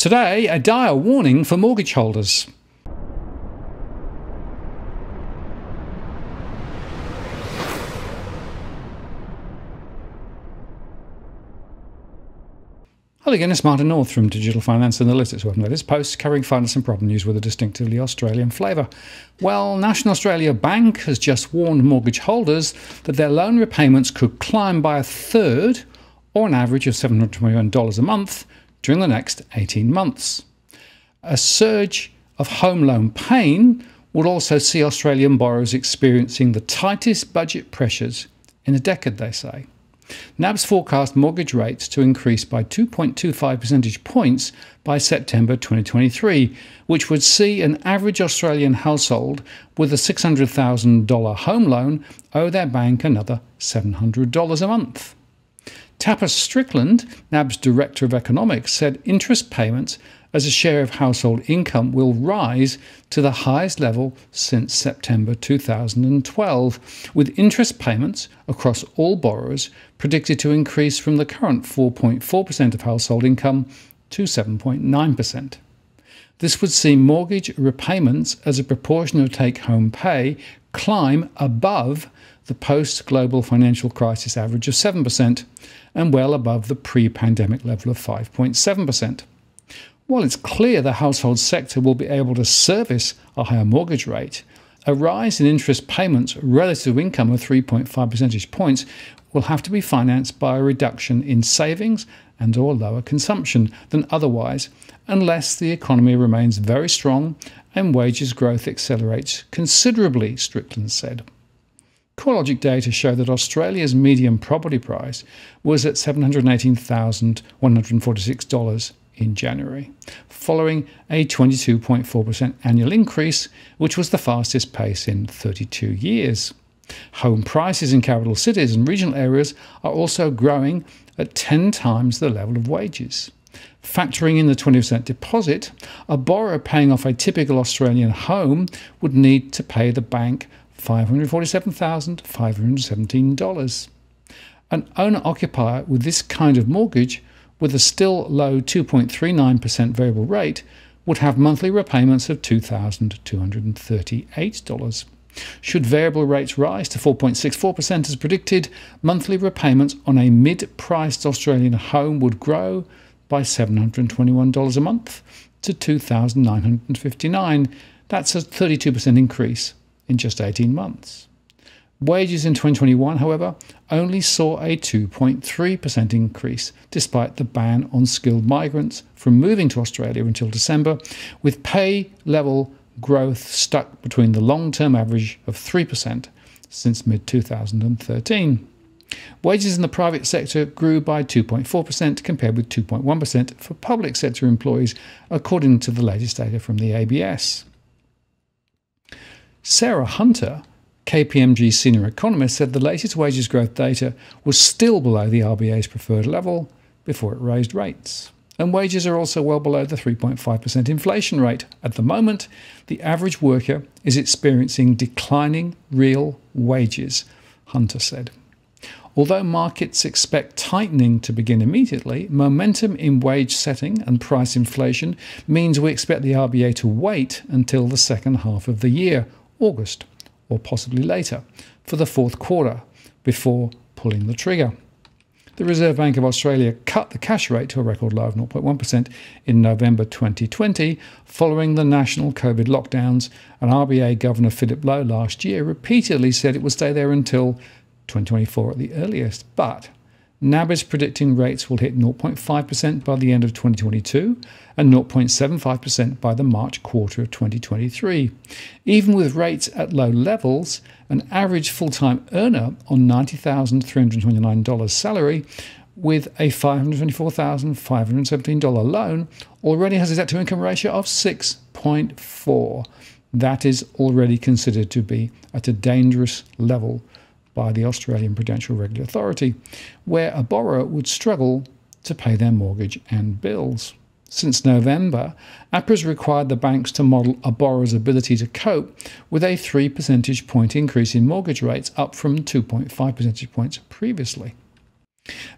Today, a dire warning for mortgage holders. Hello again, it's Martin North from Digital Finance and Analytics. Welcome to this post covering finance and problem news with a distinctively Australian flavour. Well, National Australia Bank has just warned mortgage holders that their loan repayments could climb by a third, or an average of $721 a month, during the next 18 months. A surge of home loan pain would also see Australian borrowers experiencing the tightest budget pressures in a decade, they say. NAB's forecast mortgage rates to increase by 2.25 percentage points by September 2023, which would see an average Australian household with a $600,000 home loan owe their bank another $700 a month. Tapas Strickland, NAB's Director of Economics, said interest payments as a share of household income will rise to the highest level since September 2012, with interest payments across all borrowers predicted to increase from the current 4.4% of household income to 7.9%. This would see mortgage repayments as a proportion of take home pay climb above the post global financial crisis average of 7% and well above the pre pandemic level of 5.7%. While it's clear the household sector will be able to service a higher mortgage rate, a rise in interest payments relative to income of 3.5 percentage points will have to be financed by a reduction in savings and or lower consumption than otherwise unless the economy remains very strong and wages growth accelerates considerably, Strickland said. CoreLogic data show that Australia's median property price was at $718,146 in January, following a 22.4% annual increase, which was the fastest pace in 32 years. Home prices in capital cities and regional areas are also growing at 10 times the level of wages. Factoring in the 20% deposit, a borrower paying off a typical Australian home would need to pay the bank $547,517. An owner occupier with this kind of mortgage with a still low 2.39% variable rate, would have monthly repayments of $2,238. Should variable rates rise to 4.64% as predicted, monthly repayments on a mid priced Australian home would grow by $721 a month to 2,959. That's a 32% increase in just 18 months. Wages in 2021, however, only saw a 2.3% increase, despite the ban on skilled migrants from moving to Australia until December, with pay level growth stuck between the long term average of 3% since mid 2013. Wages in the private sector grew by 2.4% compared with 2.1% for public sector employees, according to the latest data from the ABS. Sarah Hunter, KPMG senior economist said the latest wages growth data was still below the RBA's preferred level before it raised rates. And wages are also well below the 3.5% inflation rate. At the moment, the average worker is experiencing declining real wages, Hunter said. Although markets expect tightening to begin immediately, momentum in wage setting and price inflation means we expect the RBA to wait until the second half of the year, August or possibly later, for the fourth quarter before pulling the trigger. The Reserve Bank of Australia cut the cash rate to a record low of 0.1% in November 2020, following the national COVID lockdowns, and RBA Governor Philip Lowe last year repeatedly said it would stay there until 2024 at the earliest. But NAB is predicting rates will hit 0.5% by the end of 2022 and 0.75% by the March quarter of 2023. Even with rates at low levels, an average full time earner on $90,329 salary with a $524,517 loan already has a debt to income ratio of 6.4. That is already considered to be at a dangerous level by the Australian Prudential Regulatory Authority, where a borrower would struggle to pay their mortgage and bills. Since November, APRA required the banks to model a borrower's ability to cope with a 3 percentage point increase in mortgage rates, up from 2.5 percentage points previously.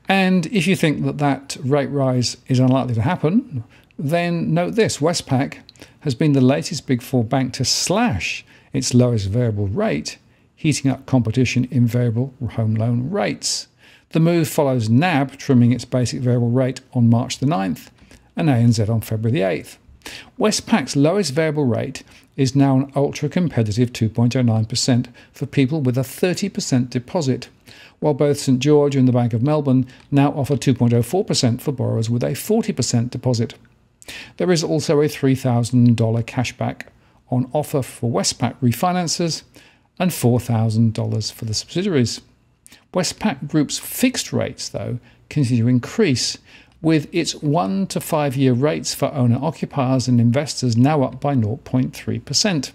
And if you think that that rate rise is unlikely to happen, then note this Westpac has been the latest Big Four bank to slash its lowest variable rate, heating up competition in variable home loan rates. The move follows NAB trimming its basic variable rate on March the 9th and ANZ on February the 8th. Westpac's lowest variable rate is now an ultra competitive 2.09% for people with a 30% deposit, while both St George and the Bank of Melbourne now offer 2.04% for borrowers with a 40% deposit. There is also a $3,000 cashback on offer for Westpac refinances and $4,000 for the subsidiaries. Westpac Group's fixed rates, though, continue to increase, with its one to five year rates for owner occupiers and investors now up by 0.3%.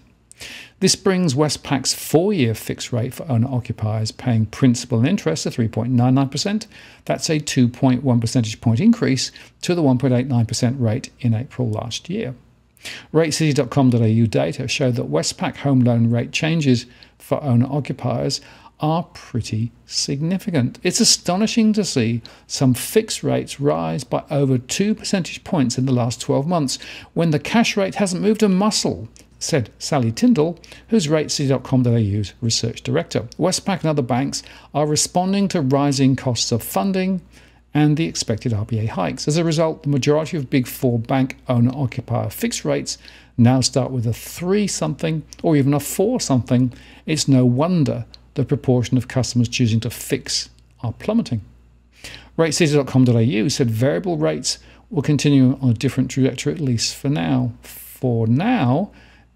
This brings Westpac's four year fixed rate for owner occupiers paying principal and interest to 3.99%. That's a 2.1 percentage point increase to the 1.89% rate in April last year. RateCity.com.au data show that Westpac home loan rate changes for owner occupiers are pretty significant. It's astonishing to see some fixed rates rise by over two percentage points in the last 12 months when the cash rate hasn't moved a muscle, said Sally Tindall, who's RateCity.com.au's research director. Westpac and other banks are responding to rising costs of funding and the expected RBA hikes. As a result, the majority of big four bank owner occupier fixed rates now start with a three something or even a four something. It's no wonder the proportion of customers choosing to fix are plummeting. RateCity.com.au said variable rates will continue on a different trajectory, at least for now. For now,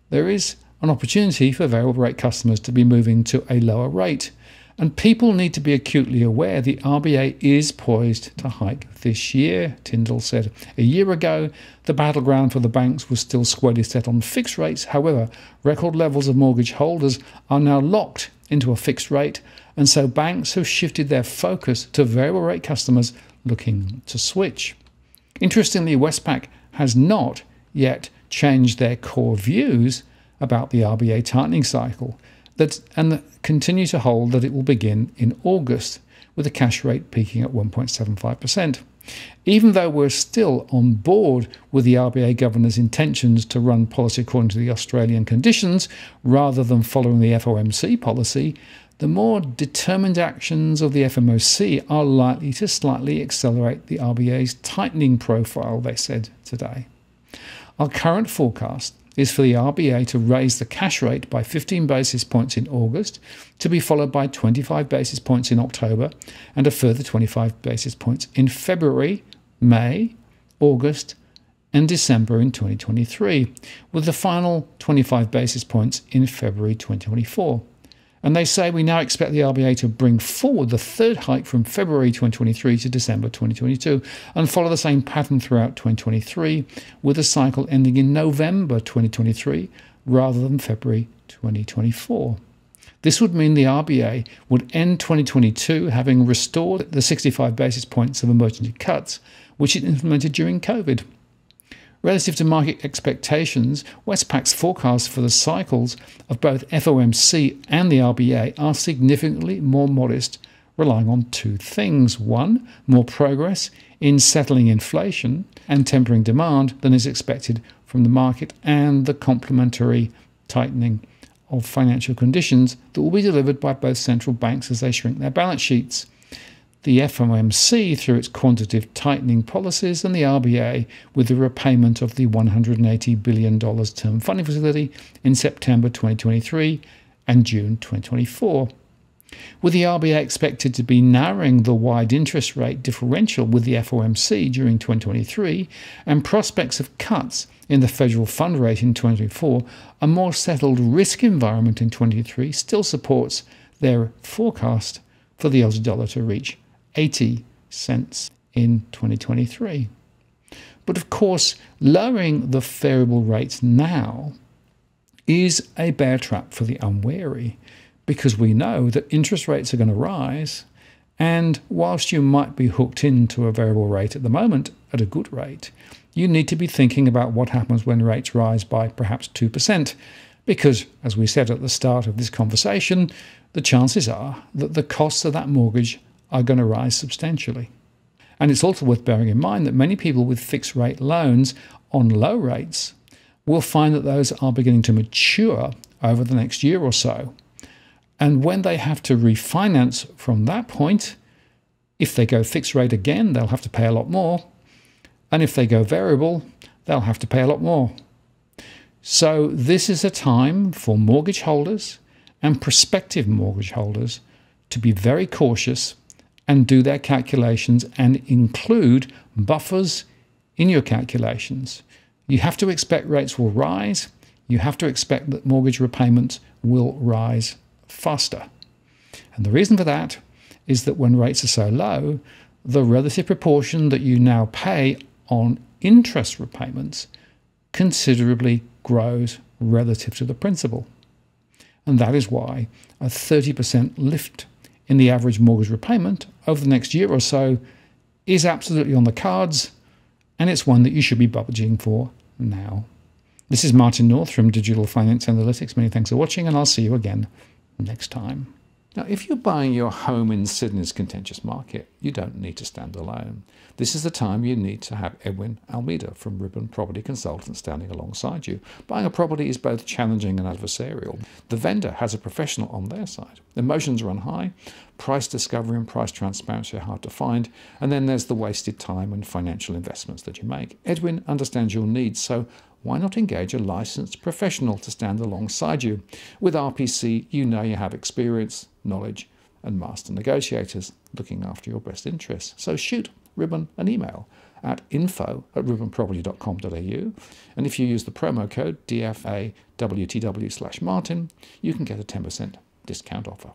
there is an opportunity for variable rate customers to be moving to a lower rate. And people need to be acutely aware the RBA is poised to hike this year, Tindall said. A year ago, the battleground for the banks was still squarely set on fixed rates. However, record levels of mortgage holders are now locked into a fixed rate, and so banks have shifted their focus to variable rate customers looking to switch. Interestingly, Westpac has not yet changed their core views about the RBA tightening cycle that, and continue to hold that it will begin in August, with the cash rate peaking at 1.75%. Even though we're still on board with the RBA governor's intentions to run policy according to the Australian conditions rather than following the FOMC policy, the more determined actions of the FOMC are likely to slightly accelerate the RBA's tightening profile, they said today. Our current forecast is for the RBA to raise the cash rate by 15 basis points in August, to be followed by 25 basis points in October, and a further 25 basis points in February, May, August, and December in 2023, with the final 25 basis points in February 2024. And they say we now expect the RBA to bring forward the third hike from February 2023 to December 2022 and follow the same pattern throughout 2023, with the cycle ending in November 2023 rather than February 2024. This would mean the RBA would end 2022 having restored the 65 basis points of emergency cuts, which it implemented during COVID. Relative to market expectations, Westpac's forecasts for the cycles of both FOMC and the RBA are significantly more modest, relying on two things. One, more progress in settling inflation and tempering demand than is expected from the market, and the complementary tightening of financial conditions that will be delivered by both central banks as they shrink their balance sheets the FOMC through its quantitative tightening policies, and the RBA with the repayment of the $180 billion term funding facility in September 2023 and June 2024. With the RBA expected to be narrowing the wide interest rate differential with the FOMC during 2023 and prospects of cuts in the federal fund rate in 2024, a more settled risk environment in 2023 still supports their forecast for the Aussie dollar to reach 80 cents in 2023. But of course, lowering the variable rates now is a bear trap for the unwary because we know that interest rates are going to rise. And whilst you might be hooked into a variable rate at the moment at a good rate, you need to be thinking about what happens when rates rise by perhaps 2%. Because, as we said at the start of this conversation, the chances are that the costs of that mortgage are going to rise substantially. And it's also worth bearing in mind that many people with fixed rate loans on low rates will find that those are beginning to mature over the next year or so. And when they have to refinance from that point, if they go fixed rate again, they'll have to pay a lot more. And if they go variable, they'll have to pay a lot more. So, this is a time for mortgage holders and prospective mortgage holders to be very cautious and do their calculations and include buffers in your calculations. You have to expect rates will rise. You have to expect that mortgage repayments will rise faster. And the reason for that is that when rates are so low, the relative proportion that you now pay on interest repayments considerably grows relative to the principal. And that is why a 30% lift in the average mortgage repayment over the next year or so is absolutely on the cards, and it's one that you should be budgeting for now. This is Martin North from Digital Finance Analytics. Many thanks for watching, and I'll see you again next time. Now, if you're buying your home in Sydney's contentious market, you don't need to stand alone. This is the time you need to have Edwin Almeida from Ribbon Property Consultants standing alongside you. Buying a property is both challenging and adversarial. The vendor has a professional on their side. Emotions run high, price discovery and price transparency are hard to find, and then there's the wasted time and financial investments that you make. Edwin understands your needs, so why not engage a licensed professional to stand alongside you? With RPC, you know you have experience, knowledge, and master negotiators looking after your best interests. So shoot Ribbon an email at info at ribbonproperty.com.au. And if you use the promo code DFAWTW slash Martin, you can get a 10% discount offer.